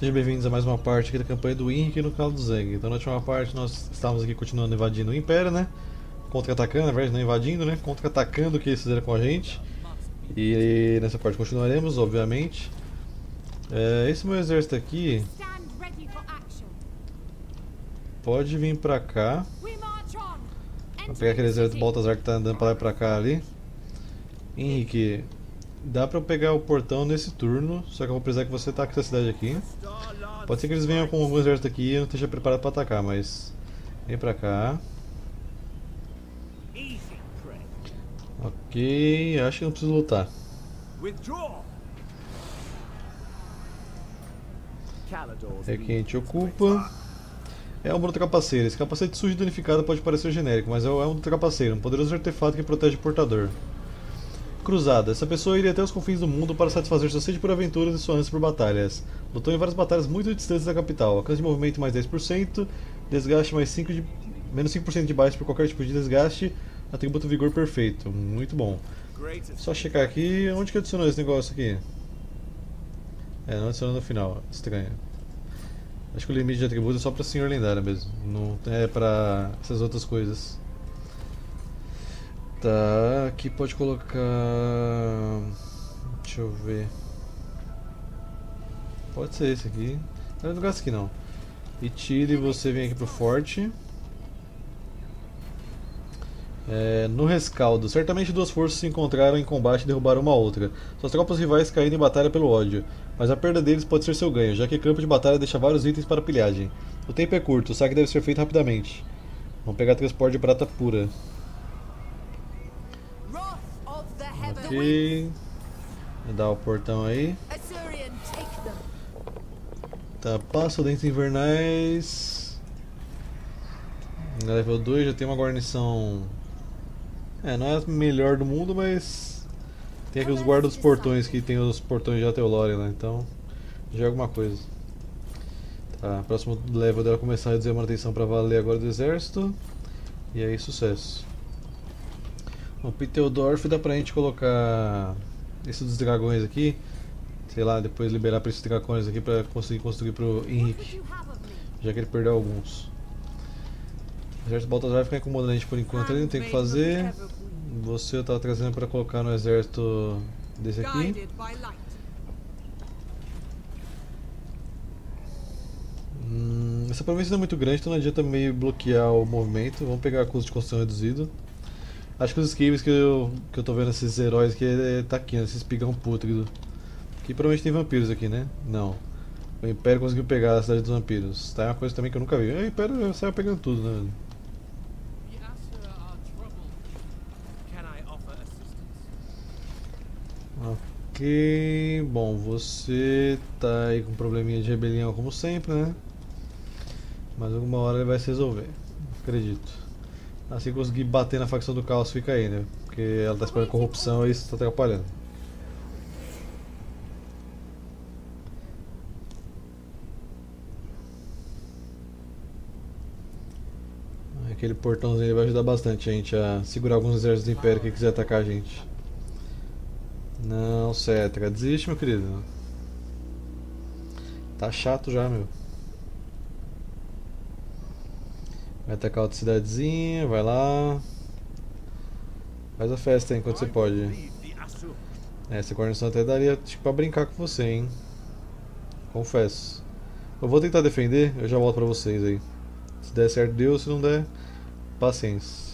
Sejam bem-vindos a mais uma parte aqui da campanha do Henrique no canal do Zeg. Então na última parte nós estávamos aqui continuando invadindo o Império, né? Contra-atacando, na verdade não invadindo, né? Contra-atacando o que eles fizeram com a gente. E nessa parte continuaremos, obviamente. É, esse meu exército aqui pode vir pra cá. Vou pegar aquele exército do Baltazar que tá andando pra lá e pra cá ali. Henrique, dá pra eu pegar o portão nesse turno, só que eu vou precisar que você ataque essa cidade aqui. Pode ser que eles venham com algum exército aqui e eu não esteja preparado pra atacar, mas... Vem pra cá. Ok, acho que não preciso lutar. É que a gente ocupa. É um bruto capaceiro. Esse capacete sujo e danificado pode parecer genérico, mas é um bruto capaceiro, um poderoso artefato que protege o portador. Cruzada. Essa pessoa iria até os confins do mundo para satisfazer sua sede por aventuras e sua ânsia por batalhas. Lutou em várias batalhas muito distantes da capital. Alcance de movimento mais 10%, desgaste mais 5 de... menos 5% de baixo por qualquer tipo de desgaste, atributo vigor perfeito. Muito bom. Só checar aqui. Onde que adicionou esse negócio aqui? É, não adicionou no final. Estranho. Acho que o limite de atributo é só pra senhor lendário mesmo. Não é pra essas outras coisas. Tá, aqui pode colocar. Deixa eu ver. Pode ser esse aqui. Não, não gasta aqui não. E tire você vem aqui pro forte. É, no rescaldo, certamente duas forças se encontraram em combate e derrubaram uma outra. Suas tropas rivais caíram em batalha pelo ódio, mas a perda deles pode ser seu ganho, já que campo de batalha deixa vários itens para pilhagem. O tempo é curto, o saque deve ser feito rapidamente. Vamos pegar transporte de prata pura. Ok. Dá o portão aí. Tá, passa dentes invernais. Level 2 já tem uma guarnição. É, não é a melhor do mundo, mas. Tem aqui os guardas dos portões que tem os portões de Ateolore lá, então. Já é alguma coisa. Tá, próximo level dela começar a a manutenção pra valer agora do exército. E aí, sucesso. O Piteodorf dá pra gente colocar esses dos dragões aqui. Sei lá, depois liberar pra esses dragões aqui pra conseguir construir pro Henrique. Já que ele perdeu alguns. O exército Baltazar vai ficar incomodando a gente por enquanto, ele não tem o que fazer. Você eu tava trazendo pra colocar no exército desse aqui. Hum, essa província não é muito grande, então não adianta meio bloquear o movimento. Vamos pegar custo de construção reduzido. Acho que os esquives que eu, que eu tô vendo esses heróis aqui é, tá aqui, esses pigão pútrido. Aqui provavelmente tem vampiros aqui, né? Não. O Império conseguiu pegar a cidade dos vampiros. Tá é uma coisa também que eu nunca vi. O Império saiu pegando tudo, né? Ok, bom, você tá aí com probleminha de rebelião como sempre, né? Mas alguma hora ele vai se resolver, acredito. Assim conseguir bater na facção do caos fica aí, né? Porque ela tá esperando corrupção e isso tá atrapalhando. Aquele portãozinho vai ajudar bastante a gente a segurar alguns exércitos do Império que quiser atacar a gente. Não, Cetra, desiste meu querido. Tá chato já, meu. Vai atacar outra cidadezinha, vai lá. Faz a festa enquanto você pode. É, essa guarnição até daria tipo, pra brincar com você, hein. Confesso. Eu vou tentar defender, eu já volto pra vocês aí. Se der certo, deu. Se não der, paciência.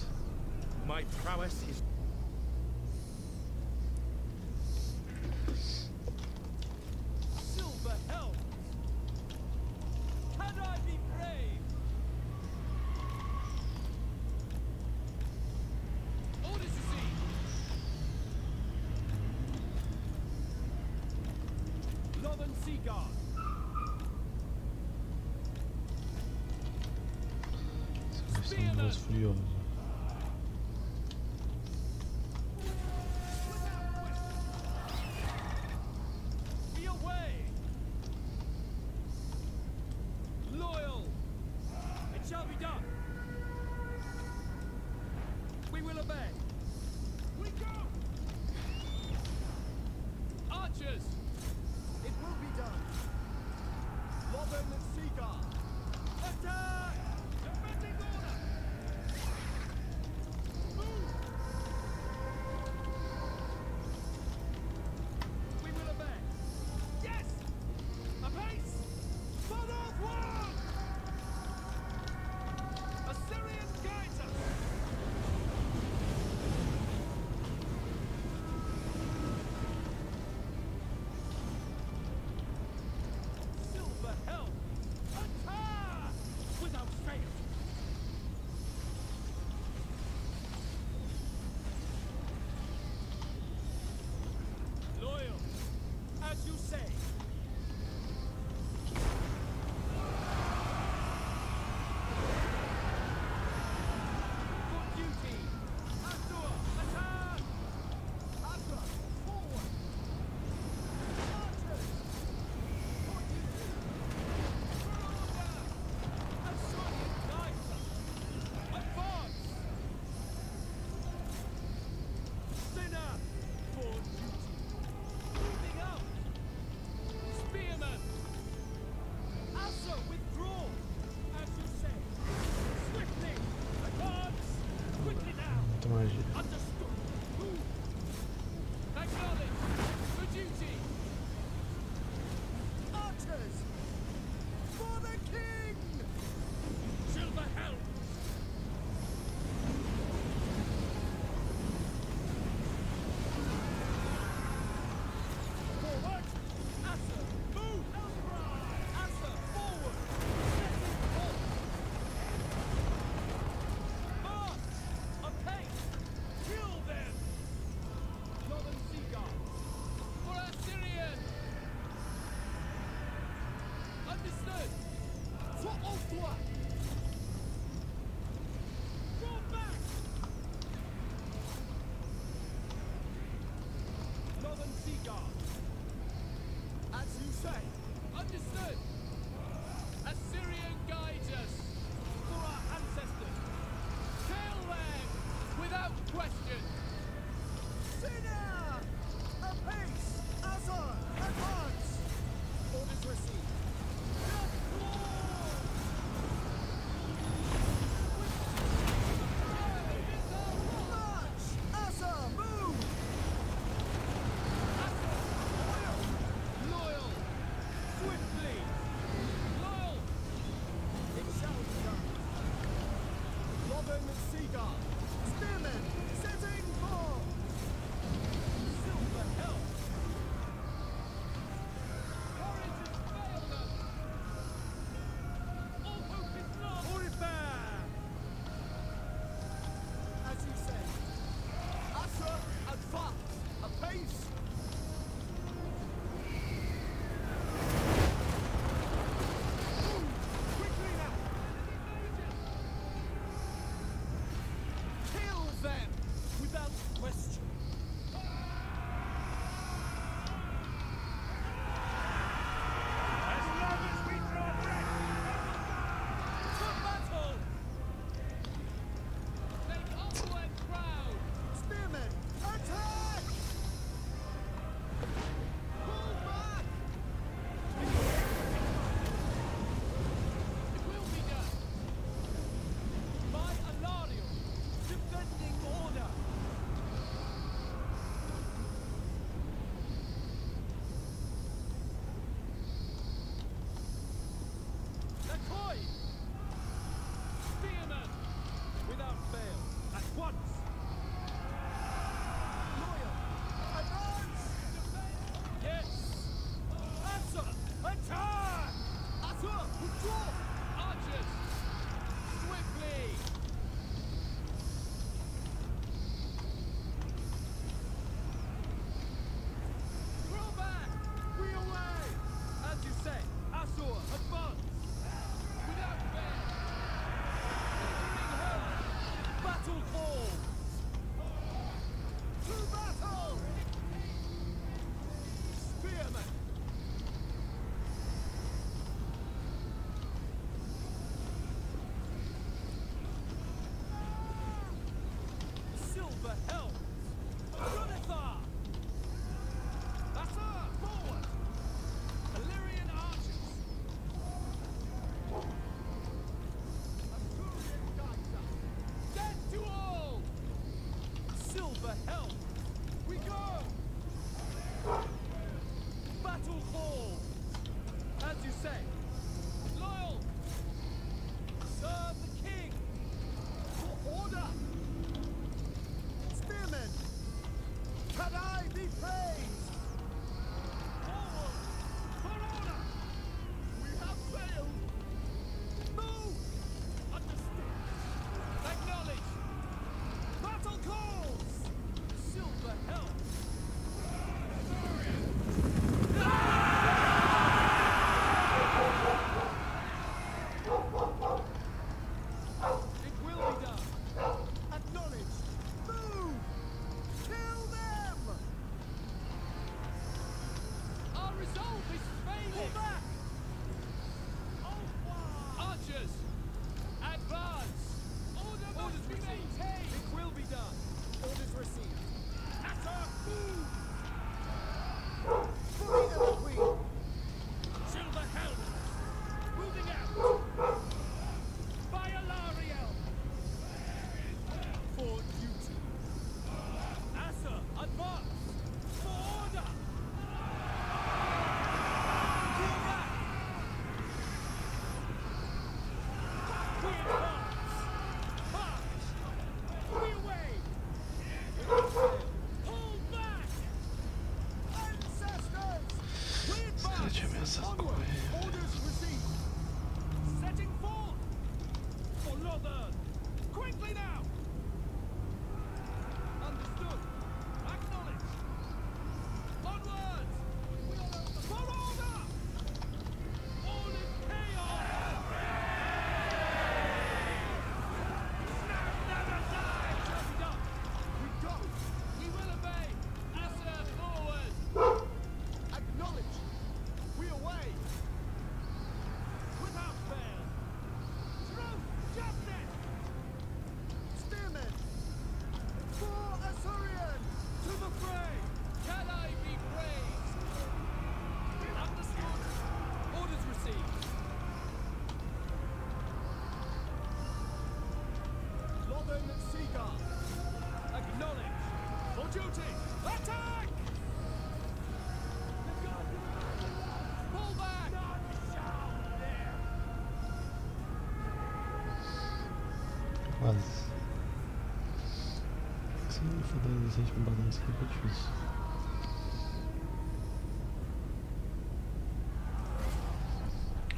For dar decente bater nesse aqui, fica difícil.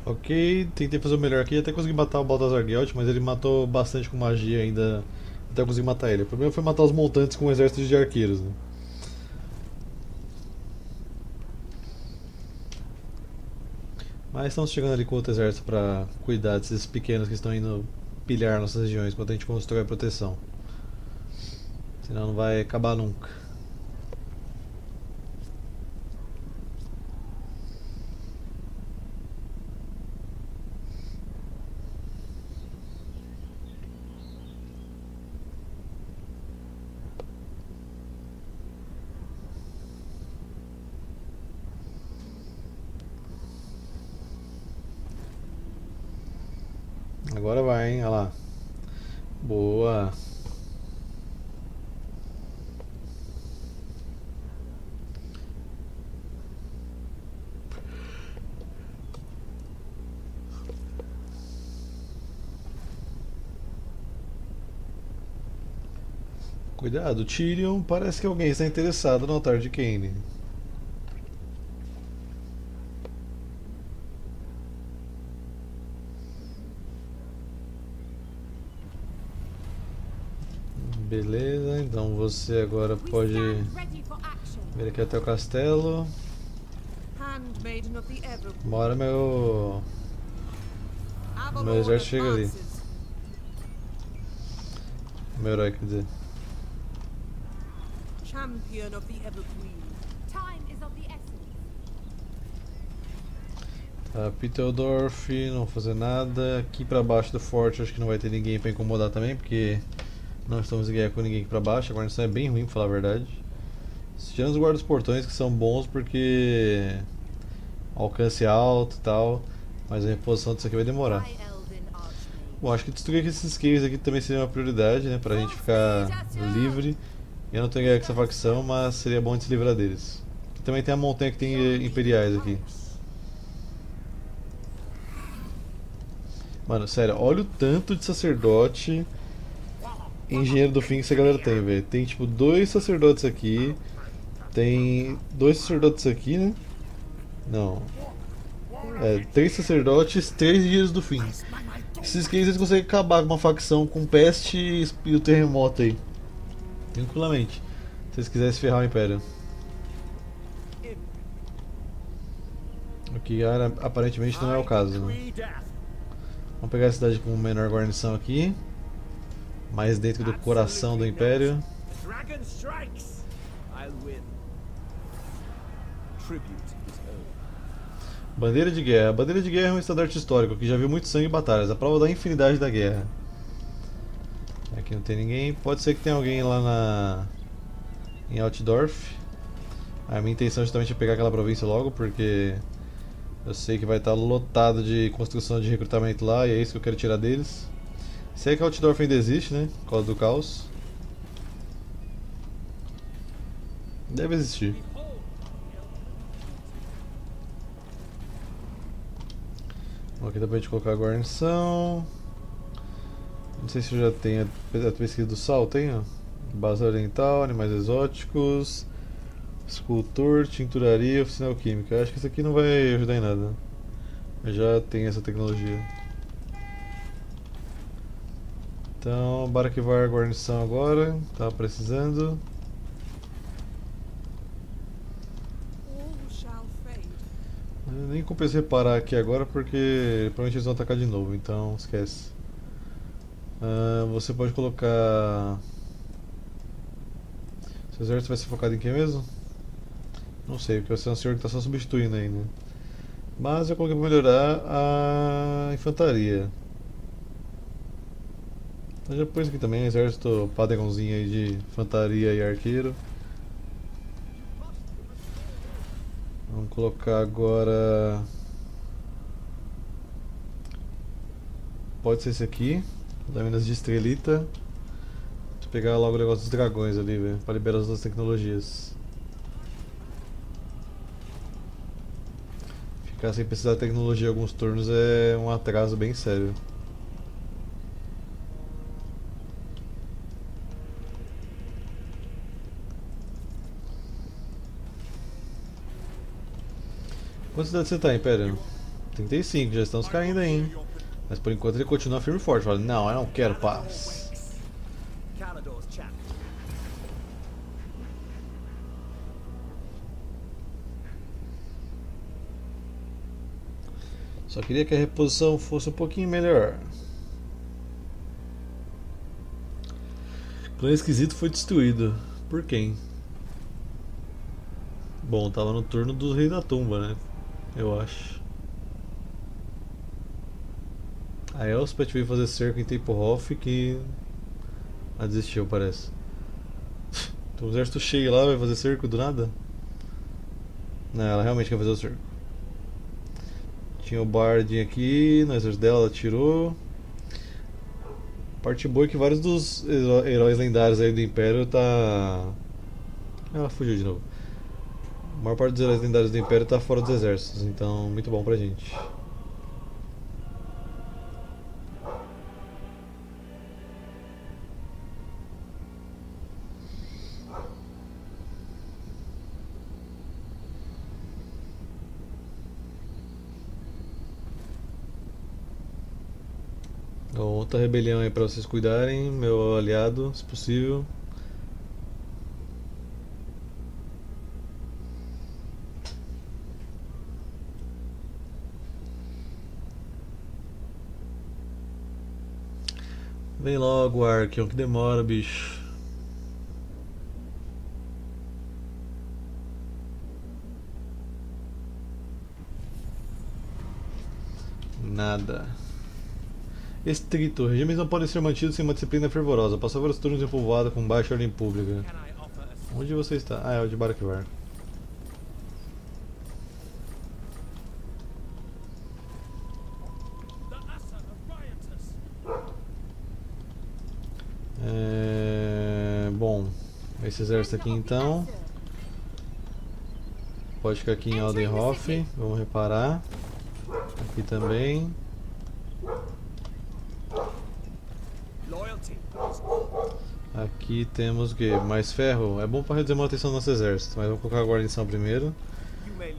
Ok, tentei fazer o melhor aqui, até consegui matar o Baltazar Gelt, mas ele matou bastante com magia ainda, até eu conseguir matar ele. O problema foi matar os montantes com um exército de arqueiros. Né? Mas estamos chegando ali com outro exército para cuidar desses pequenos que estão indo pilhar nossas regiões enquanto a gente constrói a proteção. Senão não vai acabar nunca. Agora vai, hein? Olha lá. Boa. Cuidado, Tyrion. Parece que alguém está interessado no altar de Kane. Beleza, então você agora pode vir aqui até o castelo. Uma hora meu. Meu exército chega ali. Meu herói, quer dizer. Champion of the Ever Queen. Time is of the essence. Tá, Pitteldorf, não vou fazer nada. Aqui pra baixo do forte acho que não vai ter ninguém pra incomodar também, porque não estamos em guerra com ninguém aqui pra baixo. A guarnição é bem ruim, pra falar a verdade. Tirando os guardas portões que são bons porque alcance alto e tal, mas a reposição disso aqui vai demorar. Bom, acho que destruir esses caves aqui também seria uma prioridade, né? Pra gente ficar livre. Eu não tenho guerra com essa facção, mas seria bom de se livrar deles. Também tem a montanha que tem eh, imperiais aqui. Mano, sério, olha o tanto de sacerdote engenheiro do fim que essa galera tem, velho. Tem tipo dois sacerdotes aqui. Tem dois sacerdotes aqui, né? Não. É, três sacerdotes, três engenheiros do fim. Esses cases eles conseguem acabar com uma facção com peste e o terremoto aí. Tranquilamente. Se eles quisessem ferrar o Império. O que ara- aparentemente não é o caso. Né? Vamos pegar a cidade com menor guarnição aqui. Mais dentro do coração do Império. Bandeira de guerra. Bandeira de guerra é um estandarte histórico que já viu muito sangue em batalhas. A prova da infinidade da guerra. Aqui não tem ninguém. Pode ser que tenha alguém lá na. em Altdorf. A minha intenção justamente é pegar aquela província logo, porque eu sei que vai estar lotado de construção de recrutamento lá e é isso que eu quero tirar deles. Se é que Altdorf ainda existe, né? Por causa do caos. Deve existir. Aqui dá pra gente colocar a guarnição. Não sei se eu já tenho a pesquisa do sal, tenho? Base oriental, animais exóticos, escultor, tinturaria, oficina alquímica. Eu acho que isso aqui não vai ajudar em nada. Eu já tenho essa tecnologia. Então, bora que vai a guarnição agora. Tava precisando. Eu nem compensa reparar aqui agora porque provavelmente eles vão atacar de novo, então esquece. Ah, você pode colocar. Seu exército vai ser focado em quem mesmo? Não sei, porque você é um senhor que está só substituindo ainda. Mas eu coloquei para melhorar a infantaria. Então já pus aqui também, exército padegonzinho aí de infantaria e arqueiro. Vamos colocar agora. Pode ser esse aqui, lâminas de estrelita. Vou pegar logo o negócio dos dragões ali, velho, pra liberar as duas tecnologias. Ficar sem precisar de tecnologia alguns turnos é um atraso bem sério. Quantas cidades você tá, Império? 35, já estamos caindo aí, hein? Mas por enquanto ele continua firme e forte. Fala, não, eu não quero paz. Só queria que a reposição fosse um pouquinho melhor. Clã esquisito foi destruído. Por quem? Bom, tava no turno do Rei da Tumba, né? Eu acho. A Elspeth veio fazer cerco em Tempelhof que. Ah, desistiu, parece. Tem um exército cheio lá, vai fazer cerco do nada? Não, ela realmente quer fazer o cerco. Tinha o Bard aqui, no exército dela ela tirou. Parte boa é que vários dos heró- heróis lendários aí do Império tá. Ela fugiu de novo. A maior parte dos heróis lendários do Império tá fora dos exércitos, então muito bom pra gente. Outra rebelião aí pra vocês cuidarem, meu aliado, se possível. Vem logo, Arkion, que demora, bicho. Nada. Estrito. Regimes não podem ser mantidos sem uma disciplina fervorosa. Passou vários turnos em com baixa ordem pública. Onde você está? Ah, é o de Barakvar. É... Bom, esse exército aqui então. Pode ficar aqui em Aldenhof. Vamos reparar. Aqui também. Loyalty is Aqui temos o que? Mais ferro? É bom para reduzir a manutenção do nosso exército, mas vamos colocar a guarnição primeiro.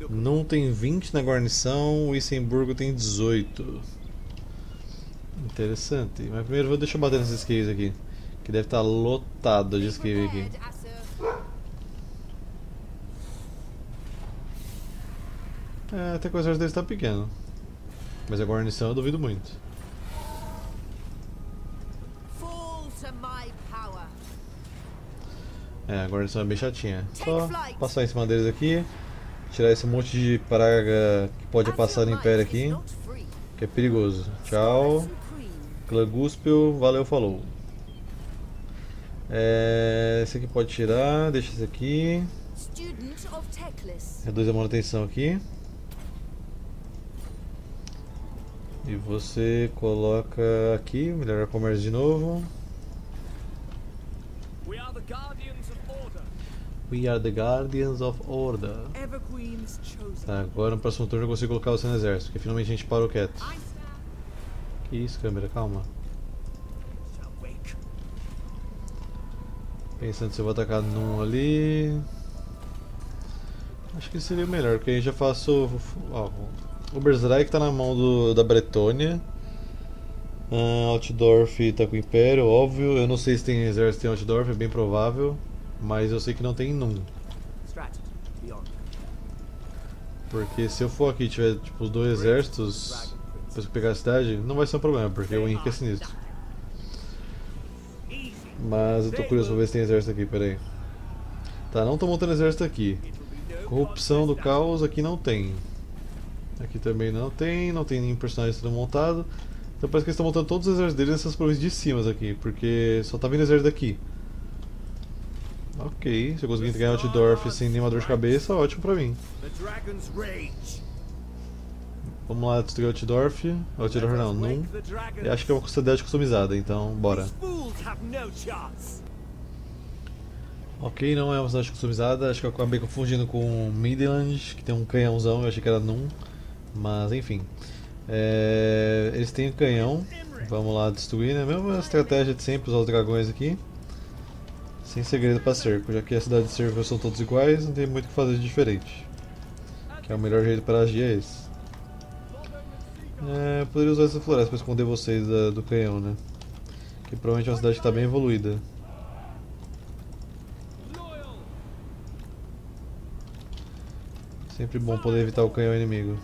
Não tem 20 na guarnição, o Wissemburgo tem 18. Interessante. Mas primeiro vou deixa eu bater nesses caves aqui. Que deve estar lotado de esquive aqui. É, até que o exército dele está pequeno. Mas a guarnição eu duvido muito. É, a guarnição é bem chatinha. Só passar em cima deles aqui. Tirar esse monte de praga que pode passar no Império aqui. Que é perigoso. Tchau. Clã Guspel, valeu, falou. É, esse aqui pode tirar, deixa esse aqui. Reduz a manutenção aqui. E você coloca aqui, melhorar o comércio de novo. We are the. We are the Guardians of Order. Tá, agora no próximo turno eu consigo colocar você no exército, porque finalmente a gente parou quieto. Que isso, câmera, calma. Pensando se eu vou atacar num ali. Acho que seria melhor, porque aí já faço. Ó, o Berserk tá na mão do, da Bretônia. Ah, Altdorf tá com o Império, óbvio. Eu não sei se tem exército em Altdorf, é bem provável. Mas eu sei que não tem em Num. Porque se eu for aqui e tiver tipo, os dois exércitos, depois que pegar a cidade, não vai ser um problema, porque o Henrique é sinistro. Mas eu tô curioso pra ver se tem exército aqui, peraí. Tá, não tô montando exército aqui. Corrupção do caos aqui não tem. Aqui também não tem, não tem nenhum personagem sendo montado. Então parece que eles estão montando todos os exércitos deles nessas províncias de cima aqui, porque só tá vindo exército daqui. Ok, se eu conseguir ganhar Altdorf sem nenhuma dor de cabeça, ótimo pra mim. Vamos lá destruir Altdorf. Altdorf não, dragon. Eu acho que é uma cidade customizada, então bora. Ok, não é uma cidade customizada, acho que eu acabei confundindo com Midland, que tem um canhãozão, eu achei que era Num, mas enfim. É, eles têm um canhão, vamos lá destruir, né? Mesma estratégia de sempre, usar os dragões aqui. Sem segredo para cerco, já que a cidade de cerco são todos iguais, não tem muito o que fazer de diferente. Que é o melhor jeito para agir é esse. É, poderia usar essa floresta para esconder vocês do canhão, né? Que provavelmente é uma cidade que está bem evoluída. Sempre bom poder evitar o canhão inimigo.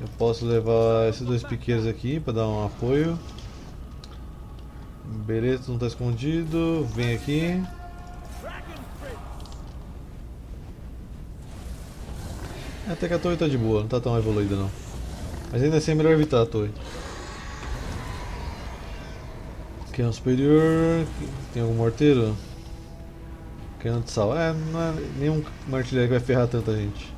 Eu posso levar esses dois piqueiros aqui para dar um apoio. Beleza, não está escondido. Vem aqui. Até que a torre tá de boa, não tá tão evoluída não. Mas ainda assim é melhor evitar a torre. Canhão superior. Tem algum morteiro? Canhão de sal. É, não é nenhum uma artilharia que vai ferrar tanta gente.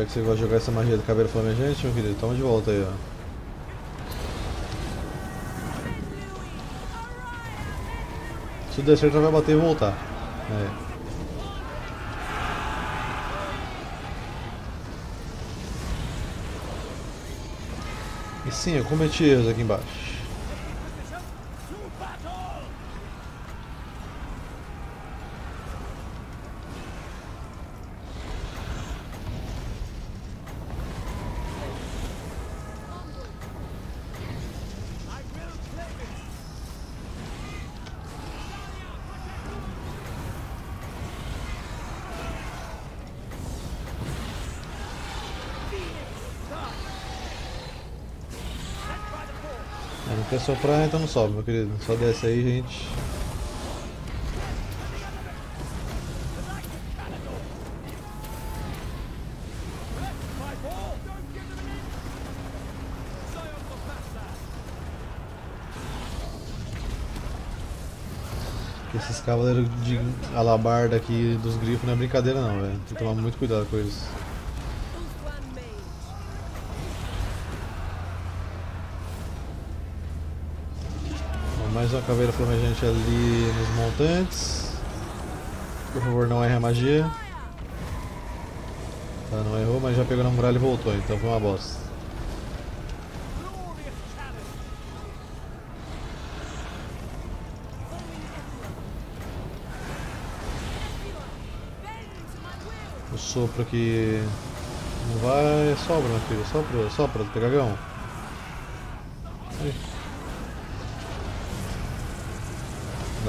Já que você vai jogar essa magia do caveira flamejante, meu querido, toma de volta aí, ó. Se der certo, vai bater e voltar. É. E sim, eu cometi erros aqui embaixo. É, não quer soprar, então não sobe, meu querido. Só desce aí, gente. Esses cavaleiros de alabarda aqui dos grifos não é brincadeira não, velho. Tem que tomar muito cuidado com eles. Mais uma caveira flamejante ali nos montantes. Por favor, não erre a magia. Tá, não errou, mas já pegou na muralha e voltou, então foi uma bosta. O sopro aqui não vai, sobra, meu filho, sopra, sopra, pegagão.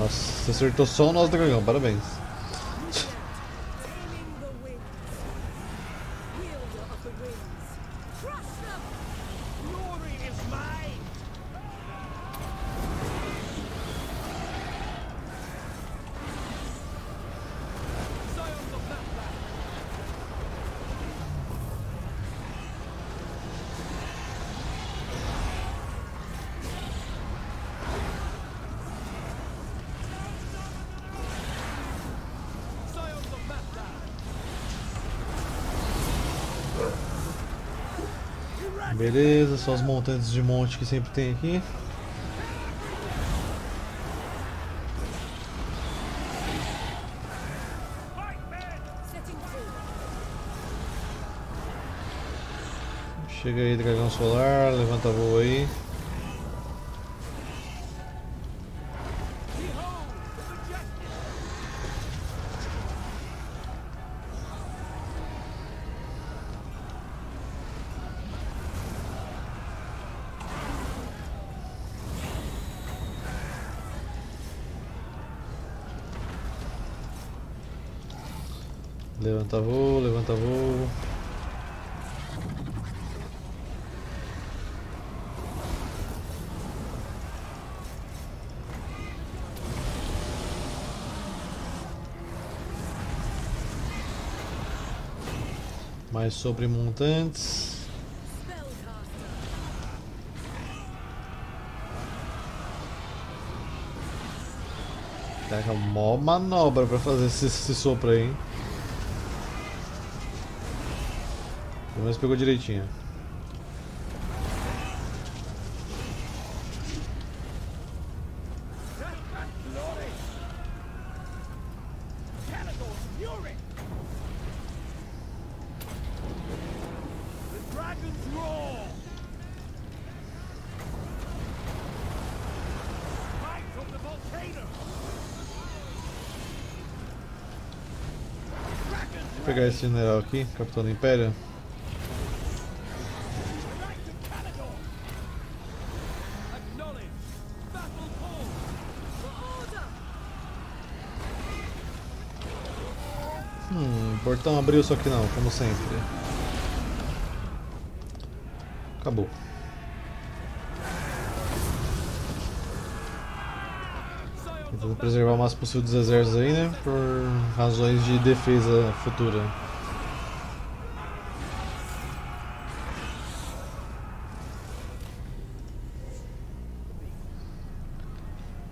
Nossa, você acertou só o nosso dragão, parabéns. Os montantes de monte que sempre tem aqui. Chega aí, dragão solar, levanta voo aí. Levanta voo, levanta voo. Mais sobre montantes. Caraca, mó manobra pra fazer esse, esse sopro aí, hein? Pelo menos pegou direitinho. Pegar esse general aqui, capitão do Império. Portão abriu, só que não, como sempre. Acabou. Of preservar o máximo possível dos exércitos aí, né? Por razões de defesa futura.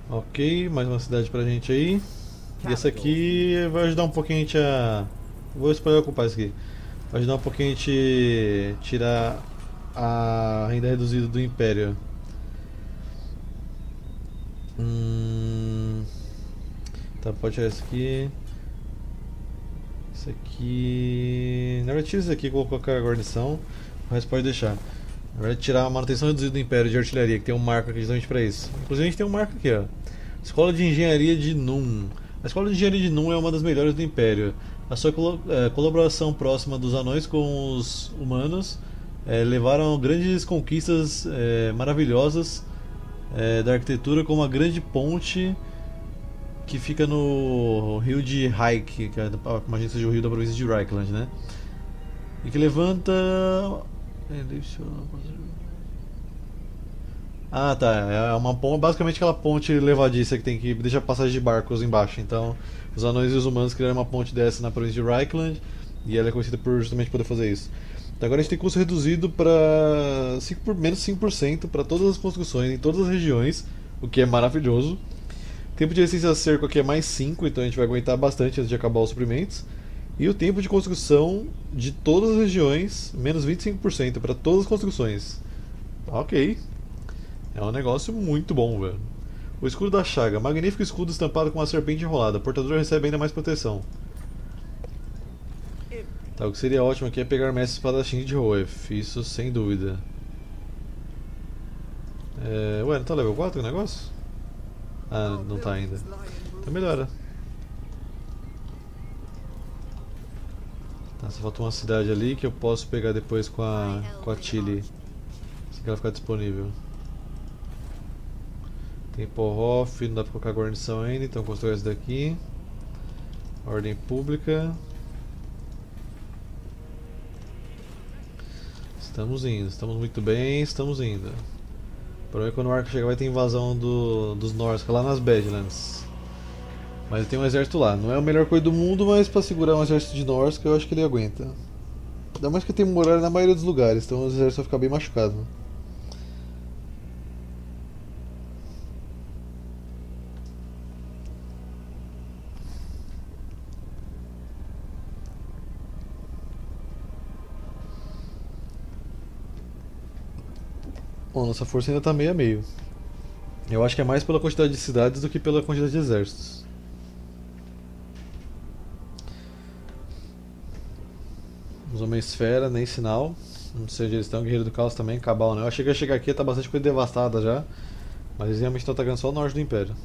Ok, mais uma cidade pra gente aí. E essa aqui vai ajudar um pouquinho a gente a. Vou escolher ocupar isso aqui. Vai ajudar um pouquinho a gente tirar a renda reduzida do Império. Hum... Tá, pode tirar isso aqui. Isso aqui. Na verdade, tira isso aqui, vou colocar a guarnição. O resto pode deixar. Na verdade, tirar a manutenção reduzida do Império de Artilharia, que tem um marco aqui justamente pra isso. Inclusive, a gente tem um marco aqui, ó. Escola de Engenharia de Num. A Escola de Engenharia de Num é uma das melhores do Império. A sua eh, colaboração próxima dos anões com os humanos eh, levaram a grandes conquistas eh, maravilhosas eh, da arquitetura, como a grande ponte que fica no rio de Reik, que é do rio da província de Reichland, né? E que levanta. É, deixa eu- Ah, tá. É uma ponte, basicamente aquela ponte levadiça que tem que deixar passagem de barcos embaixo. Então, os anões e os humanos criaram uma ponte dessa na província de Reichland e ela é conhecida por justamente poder fazer isso. Então, agora a gente tem custo reduzido para 5 por menos 5% para todas as construções em todas as regiões, o que é maravilhoso. Tempo de resistência a cerco aqui é mais 5, então a gente vai aguentar bastante antes de acabar os suprimentos. E o tempo de construção de todas as regiões, menos 25% para todas as construções. Ok. É um negócio muito bom, velho. O escudo da chaga. Magnífico escudo estampado com uma serpente enrolada. Portador recebe ainda mais proteção. Tá, o que seria ótimo aqui é pegar mestre espadachim de Roef. Isso sem dúvida. É... Ué, não tá level 4 o negócio? Ah, não tá ainda. Então melhora. Tá, só falta uma cidade ali que eu posso pegar depois com a, com a Chile. Se ela ficar disponível. Tem Porroff, não dá pra colocar guarnição ainda, então constrói essa daqui. Ordem pública. Estamos indo, estamos muito bem, estamos indo. O problema é que quando o arco chegar vai ter invasão do, dos Norsca lá nas Badlands. Mas tem um exército lá. Não é a melhor coisa do mundo, mas pra segurar um exército de Norsca eu acho que ele aguenta. Ainda mais que tem muralha na maioria dos lugares, então o exército vai ficar bem machucado. Bom, nossa força ainda tá meio a meio. Eu acho que é mais pela quantidade de cidades do que pela quantidade de exércitos. Usou uma esfera, nem sinal. Não sei onde eles estão. Guerreiro do Caos também, Cabal, né? Eu achei que ia chegar aqui tá bastante coisa devastada já. Mas eles realmente estão atacando só o norte do Império.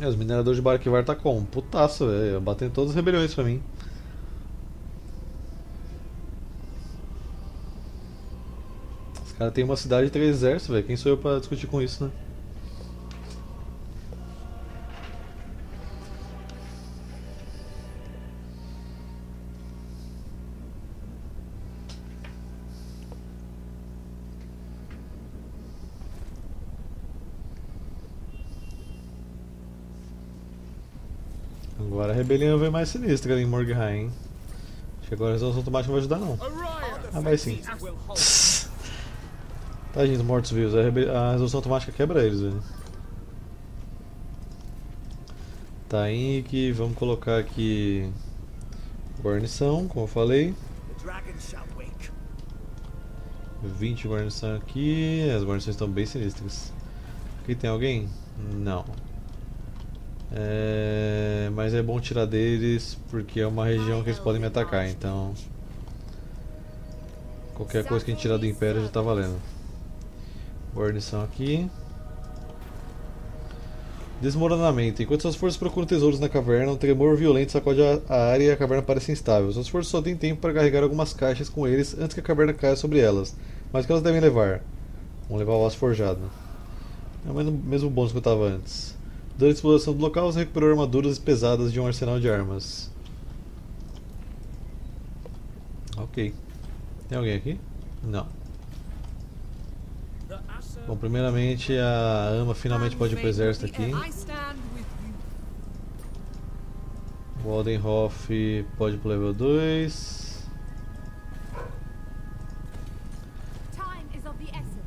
É, os mineradores de Barquivar tá como? Putaço, velho. Batendo todas as rebeliões pra mim. Os caras têm uma cidade e três exércitos, velho. Quem sou eu pra discutir com isso, né? Agora a rebelião vem mais sinistra ali em Morgheim, hein? Acho que agora a resolução automática não vai ajudar não. Ah, vai sim. Tadinho dos mortos-vivos, a, resolução automática quebra eles, velho. Tá, Henrique, vamos colocar aqui guarnição, como eu falei. shall wake. 20 guarnição aqui. As guarnições estão bem sinistras. Aqui tem alguém? Não. É, mas é bom tirar deles porque é uma região que eles podem me atacar, então. Qualquer coisa que a gente tirar do Império já tá valendo. Guarnição aqui. Desmoronamento. Enquanto suas forças procuram tesouros na caverna, um tremor violento sacode a- área e a caverna parece instável. Suas forças só têm tempo para carregar algumas caixas com eles antes que a caverna caia sobre elas. Mas o que elas devem levar? Vão levar o aço forjado. É o mesmo- bônus que eu tava antes. Durante a exploração do local, você recuperou armaduras pesadas de um arsenal de armas. Ok. Tem alguém aqui? Não. Bom, primeiramente a Ama finalmente pode ir pro exército aqui. O Aldenhoff pode ir pro level 2. Time is of the essence.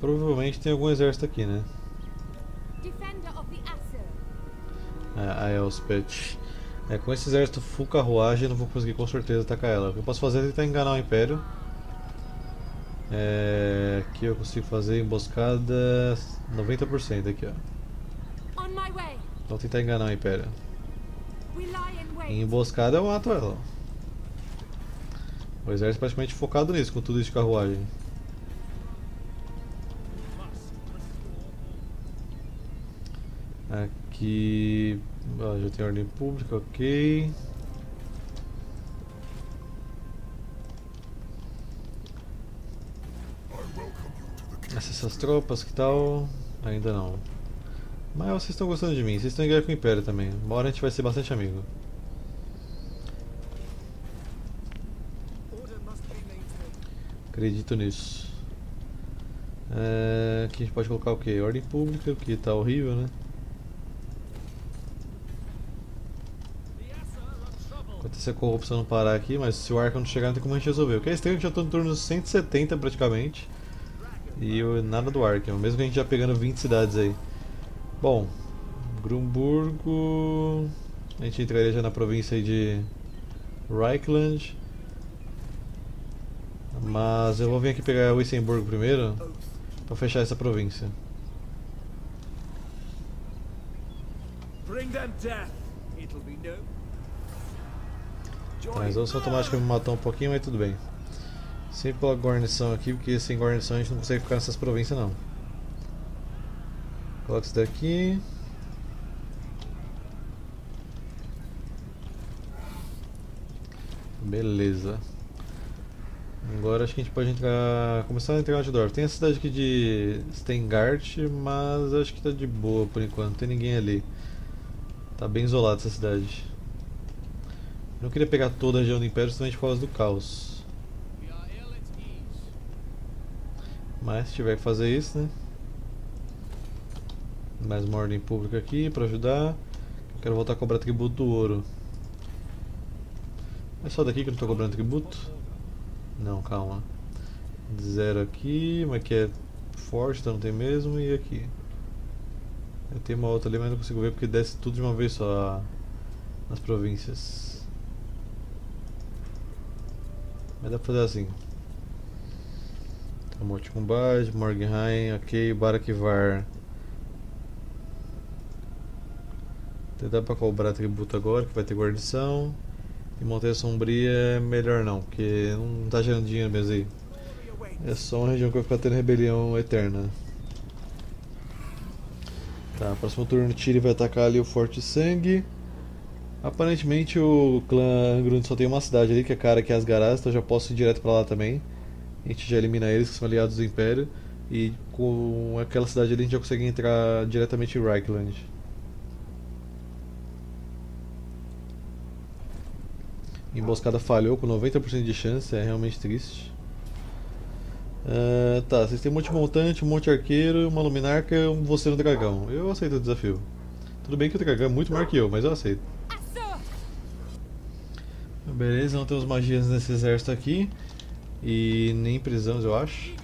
Provavelmente tem algum exército aqui, né? A, a Elspeth. É, com esse exército full carruagem eu não vou conseguir com certeza atacar ela. O que eu posso fazer é tentar enganar o Império. É, aqui eu consigo fazer emboscada 90% aqui, ó. Então tentar enganar o Império. Em emboscada eu mato ela. O exército é praticamente focado nisso, com tudo isso de carruagem. Aqui. ó, já tem ordem pública, ok. Essas tropas, que tal? Ainda não. Mas vocês estão gostando de mim, vocês estão em guerra com o Império também. Uma hora a gente vai ser bastante amigo. Acredito nisso. É, aqui a gente pode colocar o que? Ordem pública, que tá horrível, né? Enquanto essa corrupção não parar aqui, mas se o Arca não chegar, não tem como a gente resolver. O que é estranho é que já tô no turno 170 praticamente. E eu- nada do Arca, mesmo que a gente já pegando 20 cidades aí. Bom, Grumburgo. A gente entraria já na província aí de Reichland. Mas eu vou vir aqui pegar Wissemburgo primeiro pra fechar essa província. Bring them death. It'll be no. A resolução automática me matou um pouquinho, mas tudo bem. Sempre pela guarnição aqui, porque sem guarnição a gente não consegue ficar nessas províncias não. Coloca isso daqui. Beleza. Agora acho que a gente pode entrar. começar a entrar em Altdorf. Tem a cidade aqui de Stengart, mas acho que tá de boa por enquanto, não tem ninguém ali. Tá bem isolada essa cidade. Eu não queria pegar toda a região do Império justamente por causa do caos. We are ill at ease. Mas se tiver que fazer isso, né? Mais uma ordem pública aqui pra ajudar. Quero voltar a cobrar tributo do ouro. É só daqui que eu não tô cobrando tributo? Não, calma. Zero aqui, mas que é forte, então não tem mesmo. E aqui. Tenho uma outra ali, mas não consigo ver porque desce tudo de uma vez só nas províncias. Mas dá pra fazer assim. De combate, Morgenheim, ok, Barakivar. Tentar pra cobrar tributo agora, que vai ter guarnição. E Montanha Sombria é melhor não, porque não tá gerando dinheiro mesmo aí. É só uma região que vai ficar tendo rebelião eterna. Tá, próximo turno Tiri vai atacar ali o Forte Sangue. Aparentemente o clã Angrund só tem uma cidade ali, que é cara que é Asgaraz, então eu já posso ir direto pra lá também. A gente já elimina eles, que são aliados do Império. E com aquela cidade ali a gente já consegue entrar diretamente em Reichland. Emboscada falhou com 90% de chance, é realmente triste. Ah, tá, vocês têm um monte montante, um monte arqueiro, uma luminarca e você no dragão. Eu aceito o desafio. Tudo bem que o dragão é muito maior que eu, mas eu aceito. Beleza, não temos magias nesse exército aqui. E nem prisões, eu acho.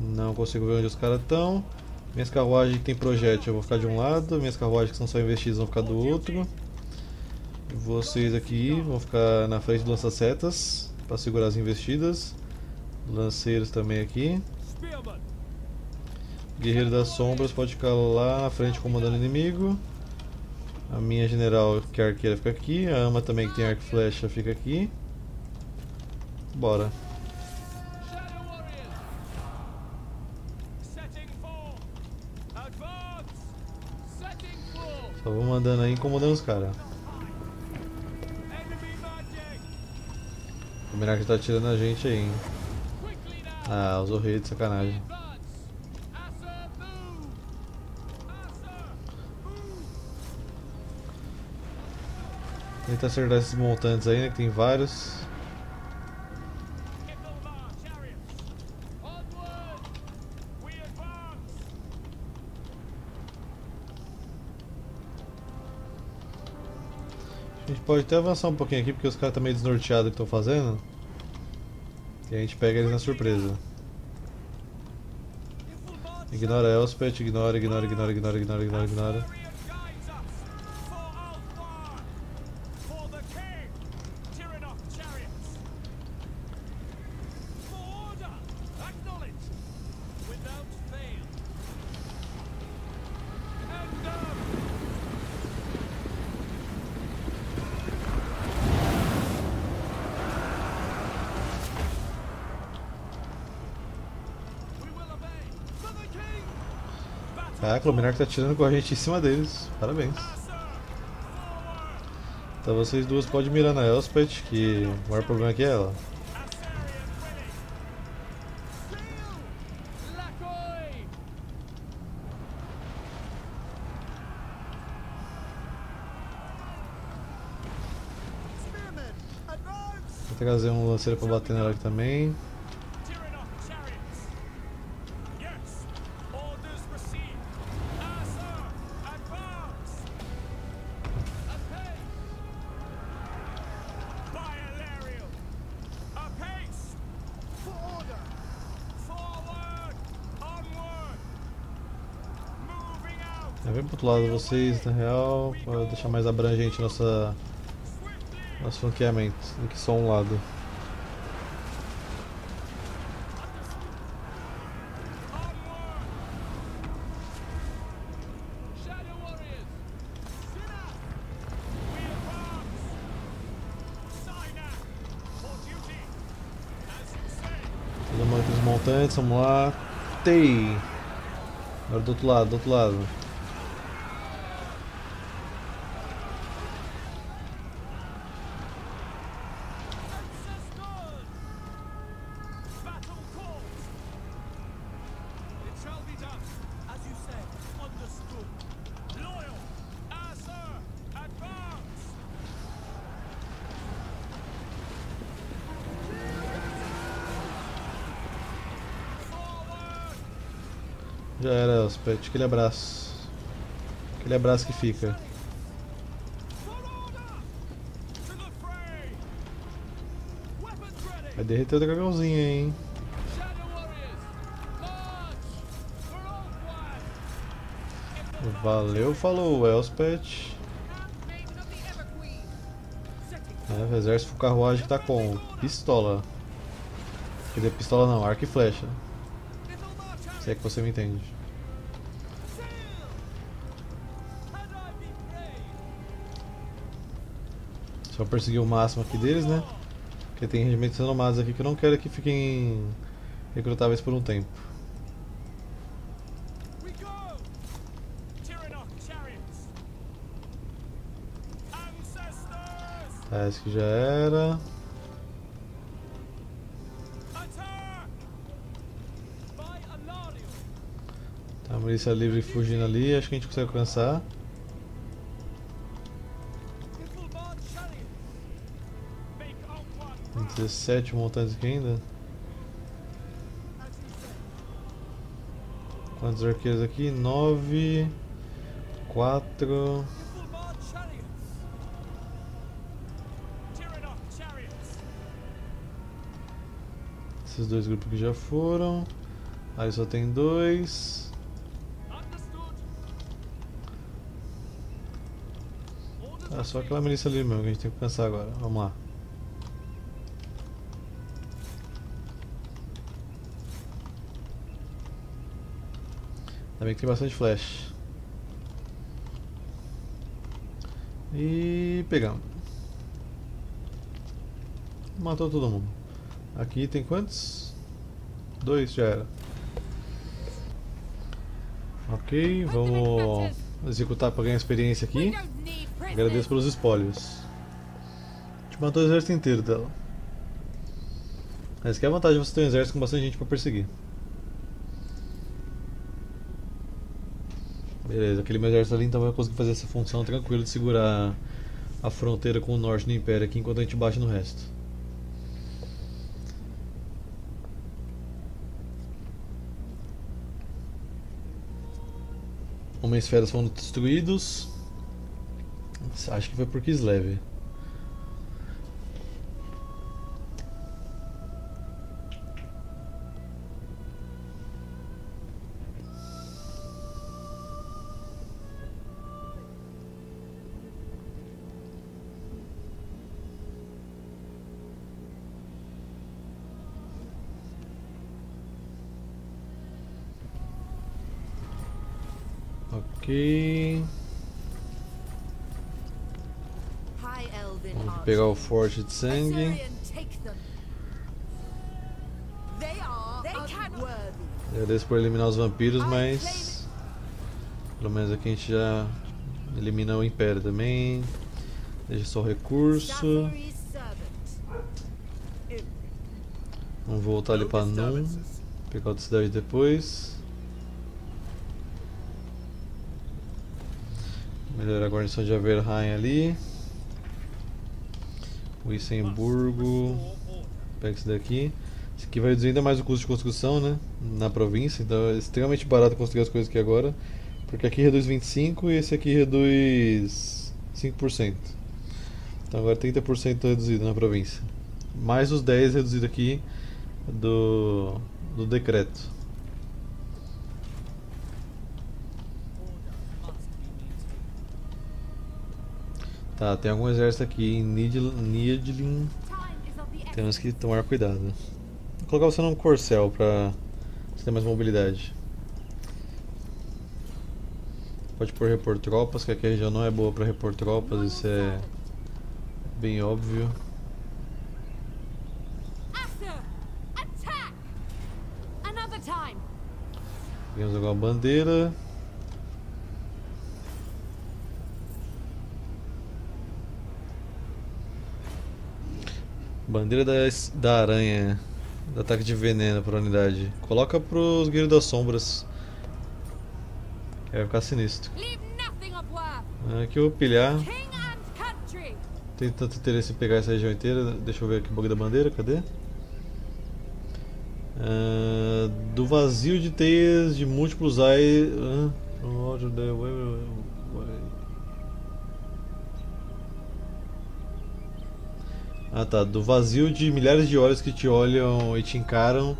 Não consigo ver onde os caras estão. Minhas carruagens que tem projétil eu vou ficar de um lado, minhas carruagens que são só investidas vão ficar do outro. Vocês aqui vão ficar na frente do lança-setas. para segurar as investidas. Lanceiros também aqui. Guerreiro das Sombras pode ficar lá na frente comandando o inimigo. A minha general, que é arqueira, fica aqui. A ama também, que tem arco e flecha, fica aqui. Bora. Só vou mandando aí, incomodando os caras. O Mirak tá atirando a gente aí, hein. Ah, usou rei de sacanagem. Tenta acertar esses montantes aí, né? Que tem vários. A gente pode até avançar um pouquinho aqui, porque os caras estão meio desnorteados que estão fazendo. E a gente pega eles na surpresa. Ignora Elspeth, ignora, ignora, ignora, ignora, ignora, ignora, ignora. Caraca, o Minak tá atirando com a gente em cima deles. Parabéns. Então vocês duas podem mirar na Elspeth, que o maior problema aqui é ela. Vou trazer um lanceiro pra bater nela aqui também. Lado vocês, na real, pra deixar mais abrangente nossa, nosso flanqueamento, do que só um lado. Todo os montantes, vamos lá. Tei! Agora do outro lado, do outro lado. Elspeth. Aquele abraço. Aquele abraço que fica. Vai derreter o dragãozinho aí, hein? Valeu, falou, Elspeth. É, o exército carruagem tá com pistola. Quer dizer, pistola não, arco e flecha. Se é que você me entende. Só perseguir o máximo aqui deles, né? Porque tem regimentos renomados aqui que eu não quero que fiquem recrutáveis por um tempo. Tá, esse aqui já era. Tá, a milícia livre fugindo ali, acho que a gente consegue alcançar. 17 montantes aqui ainda. Quantos arqueiros aqui? 9. 4. Little March chariots! Tyrannoc chariots! Esses dois grupos que já foram. Aí só tem dois. Ah, só aquela milícia ali mesmo que a gente tem que alcançar agora. Vamos lá. Também que tem bastante flash. E pegamos. Matou todo mundo. Aqui tem quantos? Dois já era. Ok, vamos executar para ganhar experiência aqui. Agradeço pelos. A gente matou o exército inteiro dela. Essa que é a vantagem de você ter um exército com bastante gente para perseguir. Beleza, aquele meu exército ali então vai conseguir fazer essa função tranquilo de segurar a fronteira com o norte do Império aqui enquanto a gente bate no resto. Homens feras foram destruídos. Acho que foi por Kislev. Pegar o forte de sangue. Agradeço por eliminar os vampiros, mas. Pelo menos aqui a gente já elimina o Império também. Deixa só o recurso. Vamos voltar ali pra Num. Pegar outra cidade depois. Melhorar a guarnição de Averheim ali. Wissemburgo. Pega esse daqui. Esse aqui vai reduzir ainda mais o custo de construção, né? Na província. Então é extremamente barato construir as coisas aqui agora. Porque aqui reduz 25% e esse aqui reduz 5%. Então agora 30% reduzido na província. Mais os 10 reduzido aqui do, do decreto. Tá, tem algum exército aqui em Nidl- Nidlin. Temos que tomar cuidado. Vou colocar você num corcel pra você ter mais mobilidade. Pode pôr repor tropas, que aqui a região não é boa pra repor tropas, isso é bem óbvio. Ganhamos alguma bandeira. Bandeira da, aranha. Do ataque de veneno para unidade. Coloca pros guerreiros das sombras. Que vai ficar sinistro. Worth. Aqui eu vou pilhar. Tem tanto interesse em pegar essa região inteira. Deixa eu ver aqui o bug da bandeira, cadê? Ah, do vazio de teias de múltiplos ai. ah, Ah tá, do vazio de milhares de olhos que te olham e te encaram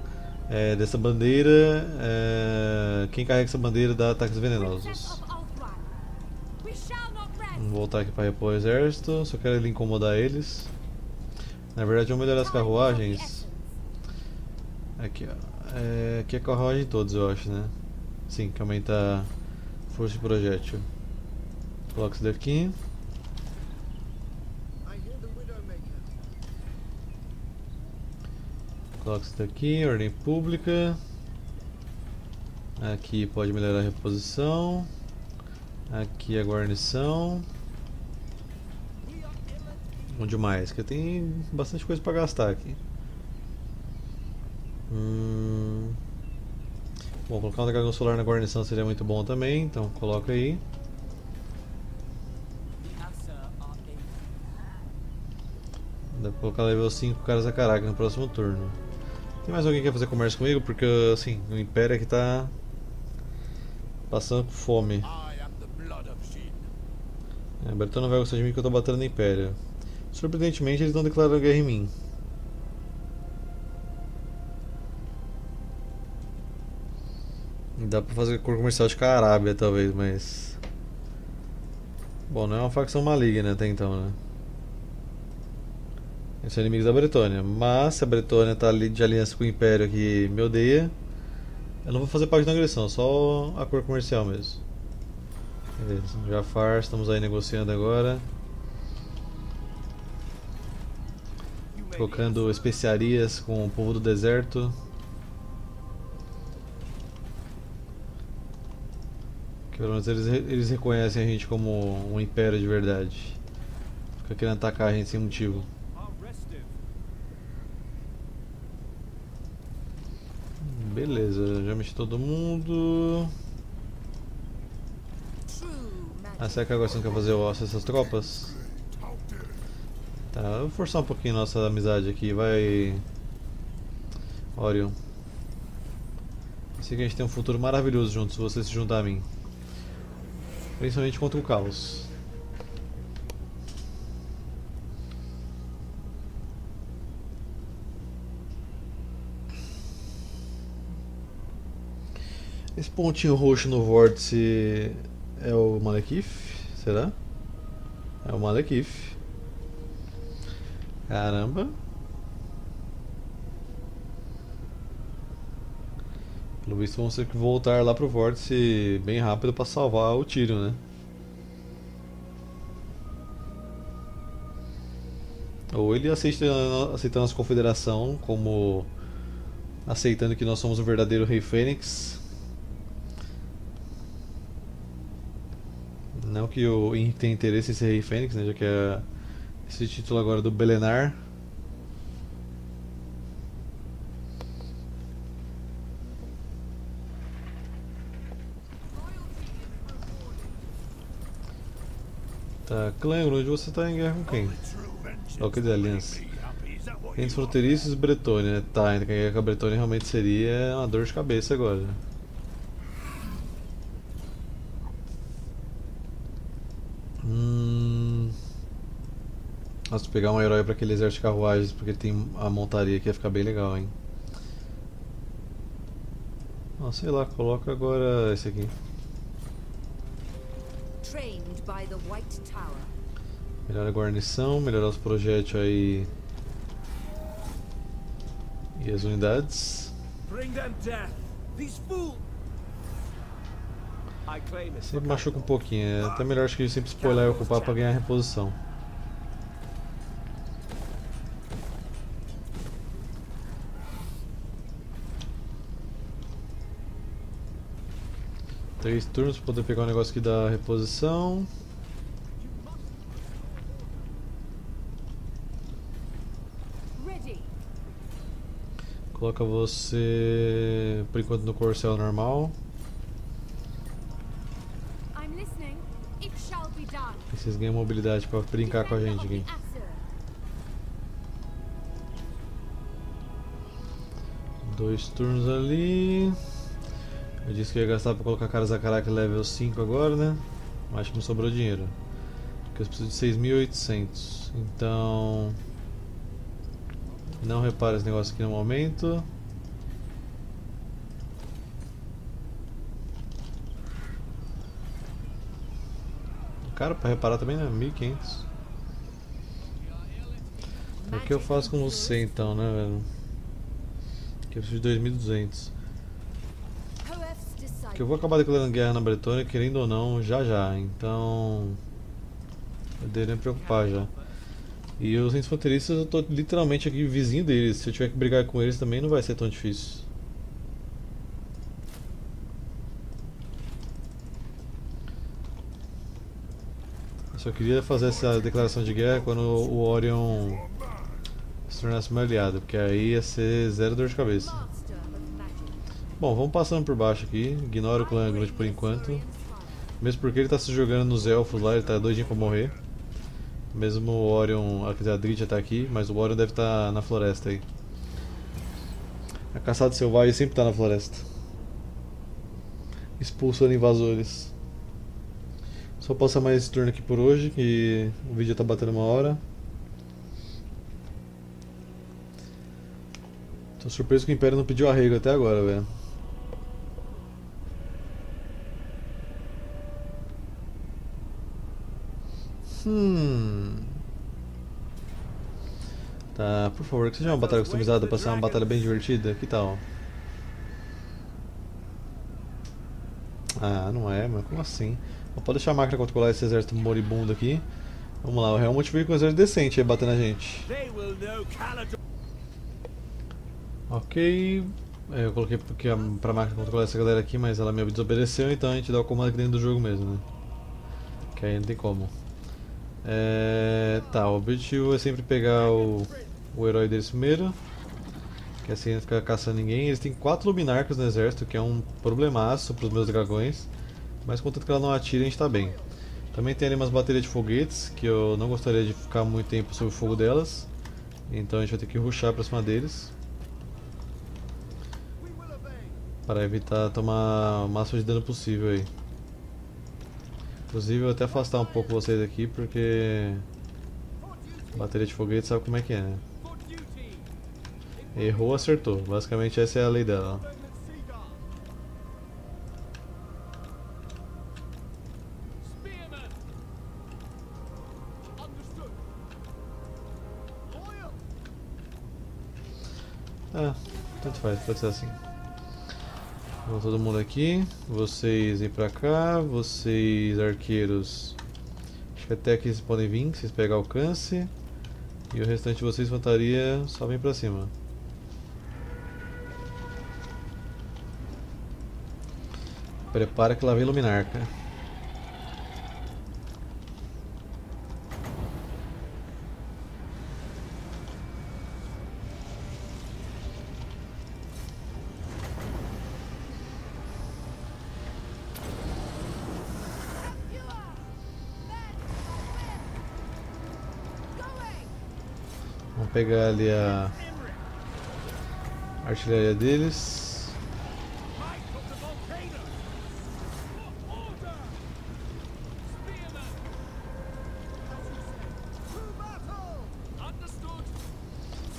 é, dessa bandeira. é, quem carrega essa bandeira dá ataques venenosos. Vamos voltar aqui para repor o exército, só quero incomodar eles. Na verdade, vamos melhorar as carruagens. Aqui, ó. É, aqui é carruagem todos, eu acho, né? Sim, que aumenta a força de projétil. Coloca isso daqui. Coloca isso daqui, ordem pública. Aqui pode melhorar a reposição. Aqui a guarnição. Onde mais? Que tem bastante coisa pra gastar aqui. Hum... Bom, colocar um dragão solar na guarnição seria muito bom também, então coloca aí. Dá pra colocar level 5 caras a caraca no próximo turno. Tem mais alguém que quer fazer comércio comigo? Porque assim, o Império aqui tá passando fome. Of Shin. É, Bertão não vai gostar de mim que eu tô batendo no Império. Surpreendentemente eles não declararam guerra em mim. Dá pra fazer cor comercial de com a Arábia talvez, mas. Bom, não é uma facção maligna até então, né? Eles são inimigos da Bretônia. Mas se a Bretônia tá ali de aliança com o Império que me odeia, Eu não vou fazer parte da agressão, só a cor comercial mesmo. Beleza, Jafar, estamos aí negociando agora. Trocando especiarias com o povo do deserto. Pelo menos eles, eles reconhecem a gente como um império de verdade. Fica querendo atacar a gente sem motivo. Are restive. Beleza, já mexi todo mundo. Ah, será que agora você não quer fazer o osso dessas tropas? Tá, eu vou forçar um pouquinho nossa amizade aqui, vai. Orion. Sei que a gente tem um futuro maravilhoso juntos se você se juntar a mim. Principalmente contra o caos. Esse pontinho roxo no vórtice é o Malekith? Será? É o Malekith. Caramba. Pelo visto vamos ter que voltar lá pro vórtice bem rápido para salvar o tiro, né? Ou ele aceita, aceita a nossa confederação como aceitando que nós somos o verdadeiro Rei Fênix. Não que o Henrique tenha interesse em ser Rei Fênix, né? Já que é esse título agora do Belenar. Tá, clã, onde você tá em guerra com quem? Oh, quer dizer, aliança. Entre fronteiriços e Bretônia, né? Tá, então quem guerra com a Bretônia realmente seria uma dor de cabeça agora. Hum... Nossa, se pegar um herói pra aquele exército de carruagens, porque ele tem a montaria que ia ficar bem legal, hein? Ah, sei lá, coloca agora esse aqui. Trained by the White Tower. Melhora a guarnição, melhorar os projéteis aí. E as unidades. Bring them death. These fools. Sempre machuca um pouquinho, é até melhor acho que sempre spoiler e ocupar pra ganhar reposição. Três turnos pra poder pegar o negócio aqui da reposição. Coloca você por enquanto no corcel normal. Vocês ganham mobilidade pra brincar com a gente aqui. Dois turnos ali. Eu disse que ia gastar pra colocar caras a caraca level 5 agora, né? Acho que não sobrou dinheiro. Porque eu preciso de 6.800. Então. Não repara esse negócio aqui no momento. Cara, pra reparar também, né? 1.500. O que eu faço com você então, né, velho? Que eu preciso de 2.200. Hoef's disciple. Que eu vou acabar declarando guerra na Bretônia, querendo ou não, já já. Então. Eu deveria me preocupar já. E os infanteristas eu tô literalmente aqui vizinho deles. Se eu tiver que brigar com eles também não vai ser tão difícil. Só queria fazer essa declaração de guerra quando o Orion se tornasse meu aliado, porque aí ia ser zero dor de cabeça. Bom, vamos passando por baixo aqui. Ignora o clã Grunt por enquanto. Mesmo porque ele tá se jogando nos elfos lá, ele tá doidinho pra morrer. Mesmo o Orion, a Drit já tá aqui, mas o Orion deve estar tá na floresta aí. A caçada selvagem sempre tá na floresta. Expulsando invasores. Só passar mais esse turno aqui por hoje, que o vídeo tá batendo uma hora. Tô surpreso que o Império não pediu arrego até agora, velho. Hum. Tá, por favor, que seja uma batalha customizada pra ser uma batalha bem divertida. Que tal? Ah, não é, mas como assim? Não pode deixar a máquina controlar esse exército moribundo aqui. Vamos lá, o Helmut veio com um exército decente aí bater na gente. Ok. É, eu coloquei porque a, pra máquina controlar essa galera aqui, mas ela me desobedeceu, então a gente dá o comando aqui dentro do jogo mesmo, né? Que aí não tem como. É, tá, o objetivo é sempre pegar o, o herói deles primeiro. Que assim não fica caçando ninguém. Eles têm quatro luminarcas no exército, que é um problemaço pros meus dragões. Mas contanto que ela não atire, a gente tá bem. Também tem ali umas baterias de foguetes, que eu não gostaria de ficar muito tempo sob o fogo delas. Então a gente vai ter que rushar pra cima deles. Para evitar tomar o máximo de dano possível aí. Inclusive eu até afastar um pouco vocês aqui porque bateria de foguete sabe como é que é, né? Errou, acertou. Basicamente essa é a lei dela. Ah, tanto faz, pode ser assim. Vamos todo mundo aqui. Vocês vêm pra cá. Vocês, arqueiros. Acho que até aqui vocês podem vir, vocês pegam alcance. E o restante de vocês, infantaria, só vem pra cima. Prepara que lá vem Luminarca. Vamos pegar ali a artilharia deles.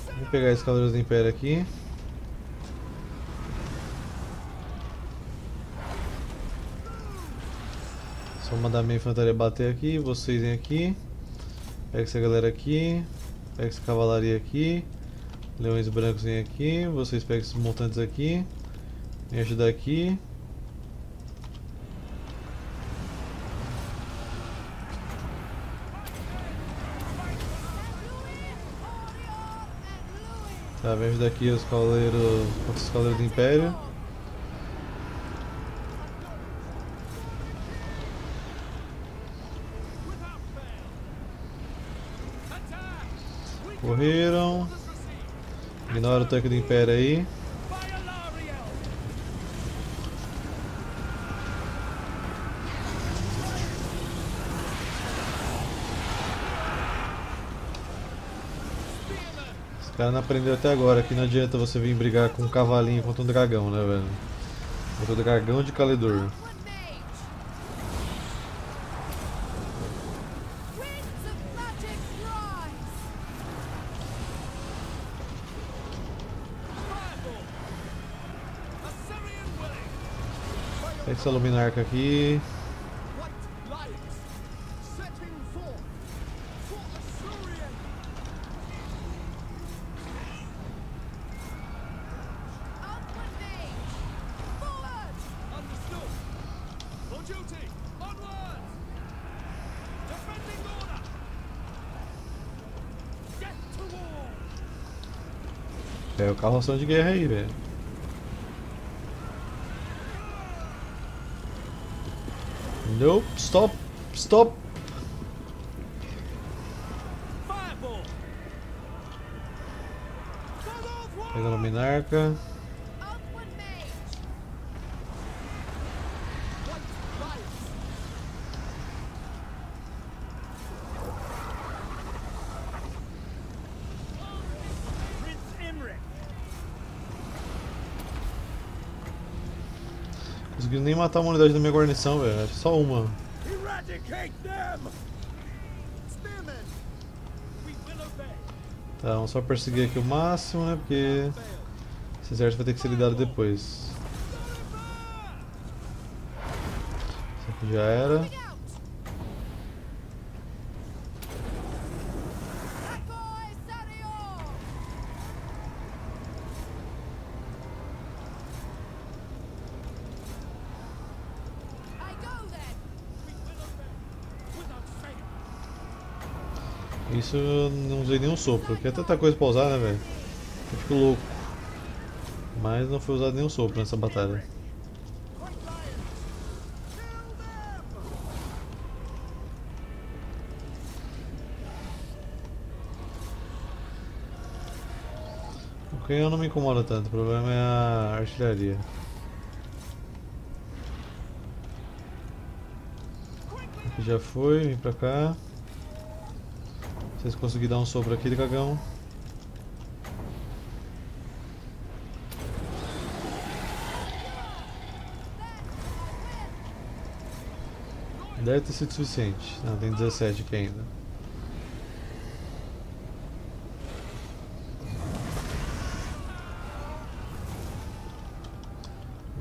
Vamos pegar os Cavaleiros do Império aqui. Só mandar minha infantaria bater aqui, vocês vêm aqui. Pega essa galera aqui. Pega essa cavalaria aqui. Leões brancos vêm aqui. Vocês pegam esses montantes aqui. Me ajudar aqui. Tá, vem ajudar aqui os cavaleiros. Os cavaleiros do Império. Received! Ignora o tanque do Império aí. Os caras não aprenderam até agora que não adianta você vir brigar com um cavalinho contra um dragão, né, velho? Contra o dragão de Caledor. Get to war! É o carroção de guerra aí, velho. Nope, stop, stop. Fireball! God of war! Pega a luminarca. Conseguiu nem matar uma unidade da minha guarnição, velho. Só uma. Tá, vamos só perseguir aqui o máximo, né? Porque esse exército vai ter que ser lidado depois. Isso aqui já era. Isso eu não usei nenhum sopro, porque é tanta coisa pra usar, né, velho? Eu fico louco. Mas não foi usado nenhum sopro nessa batalha. O canhão não me incomoda tanto, o problema é a artilharia. Aqui já foi, vem pra cá. Vocês conseguirem dar um sopro aqui, dragão. Deve ter sido suficiente. Não, tem 17 aqui ainda.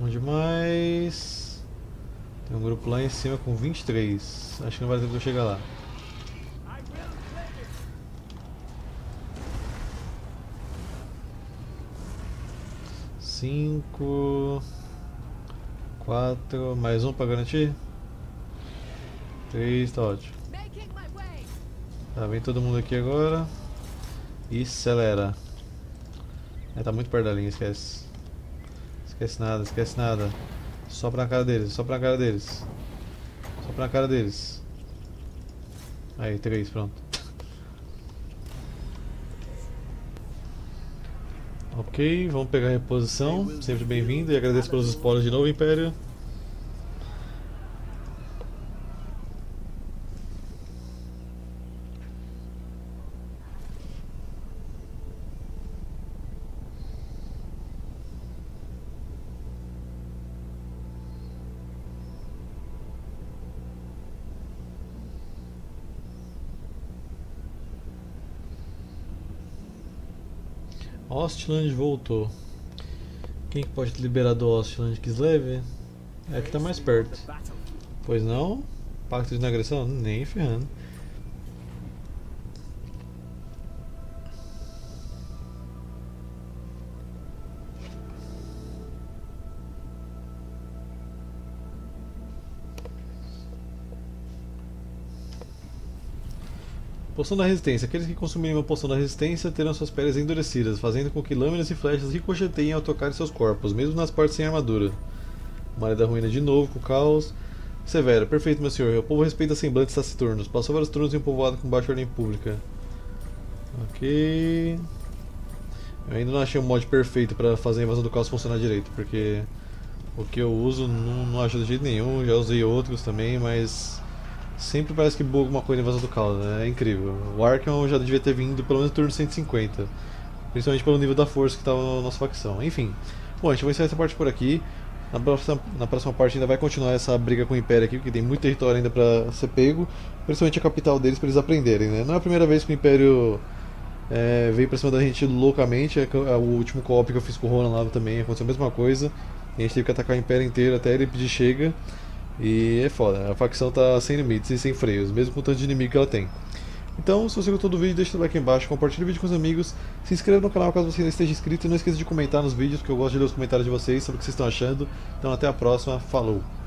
Onde mais? Tem um grupo lá em cima com 23. Acho que não vai ter tempo de eu chegar lá. Cinco, quatro, mais um pra garantir? Três, tá ótimo. Tá, vem todo mundo aqui agora. E acelera. É, tá muito perto da linha, esquece. Esquece nada, esquece nada. Só pra cara deles, só pra cara deles. Só pra cara deles. Aí, três, pronto. Ok, vamos pegar a reposição. Sempre bem-vindo e agradeço pelos spoilers de novo, Império. Ostland voltou. Quem que pode te liberar do Ostland? Kislev? É que tá mais perto. Pois não? Pacto de agressão? Nem ferrando. Poção da resistência. Aqueles que consumirem uma poção da resistência terão suas peles endurecidas, fazendo com que lâminas e flechas ricocheteiem ao tocar seus corpos, mesmo nas partes sem armadura. Malha da ruína de novo, com o caos. Severo, perfeito, meu senhor. O povo respeita semblantes taciturnos. Passou vários turnos em um povoado com baixa ordem pública. Ok. Eu ainda não achei um mod perfeito para fazer a invasão do caos funcionar direito, porque o que eu uso não, não ajuda de jeito nenhum. Já usei outros também, mas sempre parece que buga alguma coisa na invasão do caos. Né? É incrível. O Arkham já devia ter vindo pelo menos turno 150, principalmente pelo nível da força que estava na nossa facção. Enfim, bom, a gente vai encerrar essa parte por aqui. Na próxima, na próxima parte ainda vai continuar essa briga com o Império aqui, porque tem muito território ainda para ser pego, principalmente a capital deles para eles aprenderem, né? Não é a primeira vez que o Império é, veio pra cima da gente loucamente, é é o último co-op que eu fiz com o Ronan lá também aconteceu a mesma coisa, a gente teve que atacar o Império inteiro até ele pedir chega, e é foda, a facção tá sem limites e sem freios, mesmo com o tanto de inimigo que ela tem. Então, se você gostou do vídeo, deixa o like embaixo, compartilhe o vídeo com os amigos, se inscreva no canal caso você ainda esteja inscrito e não esqueça de comentar nos vídeos, porque eu gosto de ler os comentários de vocês sobre o que vocês estão achando. Então, até a próxima, falou!